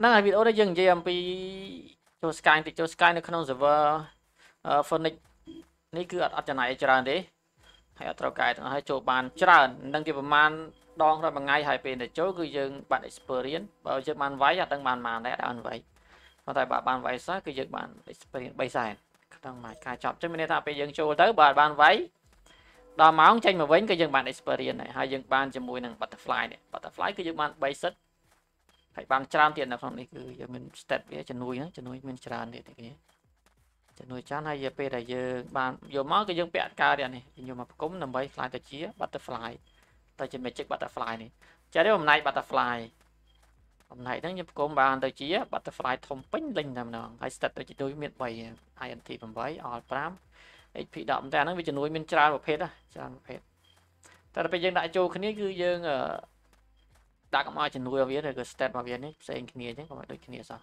ហ្នឹងហើយវីដេអូនេះយើងនិយាយអំពីចូល Sky តិចចូល Sky នៅក្នុង server Phoenix នេះគឺអត់អត់ចំណាយច្រើនទេហើយអត់ត្រូវកែទាំងហើយចូលបានច្រើននឹងជាប្រមាណដងដល់មួយថ្ងៃហើយពេលទៅចូលគឺយើងបាន experience បើយើងបានវាយអត់ដឹងបានប៉ុន្មានដែរអត់បានវាយប៉ុន្តែបើបានវាយសោះគឺយើងបាន experience 3សែនក្នុងមួយការចប់ចឹងមានន័យថាពេលយើងចូលទៅបើអត់បានវាយដល់ម៉ោងចេញមកវិញគឺយើងបាន experience ហើយហើយយើងបានជាមួយនឹង butterfly នេះ butterfly គឺយើងបាន3សិត ហើយបានច្រើនទៀតនៅក្នុងនេះគឺយើងមាន stat វាជំនួយជំនួយមានច្រើនទៀតនេះជំនួយច្រើនហើយពេលដែលយើងបានយកមកគឺយើងពាក់ការនេះយកមកផ្គុំដើម្បីខ្លាយទៅជា butterfly ទៅជា magic butterfly នេះចានេះបំណែក butterfly បំណែកហ្នឹងយើងផ្គុំបានទៅជា butterfly ធំពេញលេញតែម្ដងហើយ stat ទៅជាមាន3 INT 8 all 5 HP 10តែហ្នឹងវាជំនួយមានច្រើនប្រភេទច្រើនប្រភេទតែដល់ពេលយើងដាក់ចូលគ្នាគឺយើង ដាក់កុំឲ្យជំនួយរបស់វាឬក៏ stat របស់វានេះផ្សេងគ្នាអញ្ចឹងកុំឲ្យដូចគ្នាសោះ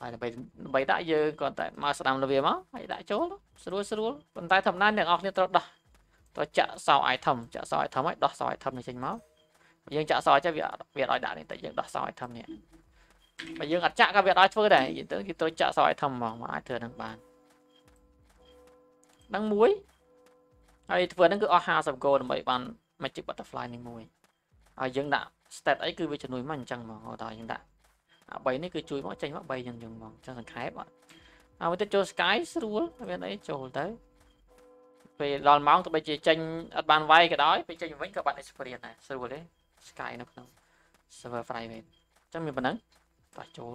ហើយដើម្បីដើម្បីដាក់យើងគាត់តែមកស្ដាំលវាមកហើយដាក់ចូលស្រួលស្រួលប៉ុន្តែធម្មតាអ្នកនរគ្នាត្រូវដោះត្រូវចាក់សោ item ចាក់សោ item ហើយដោះសោ item នេះចេញមកយើងចាក់សោចេះវាវាអត់ឲ្យដាក់នេះតែយើងដោះសោ item នេះបើយើងអត់ចាក់ក៏វាអត់ឲ្យធ្វើដែរយើងទៅគេត្រូវចាក់សោ item ហ្មងមកអាចធ្វើនឹងបាននឹងមួយហើយធ្វើហ្នឹងគឺអស់50 gold ដើម្បីបាន magic butterfly នេះមួយហើយយើងដាក់ stat អីគឺវាជំនួយមកអញ្ចឹងហ្មងដល់យើងដាក់អា3នេះគឺជួយមកចេញមក3យ៉ាងចឹងហ្មងចឹងសង្ខេបអត់ហើយទៅចូល sky ស្រួលមានអីចូលទៅពេលដល់ម៉ោងទោះបីជាចេញអត់បានវាយក៏ដោយពេលចេញវិញក៏បាន experience ដែរស្រួលទេ sky នៅក្នុង server private ចឹងមានប៉ុណ្ណឹងតោះចូល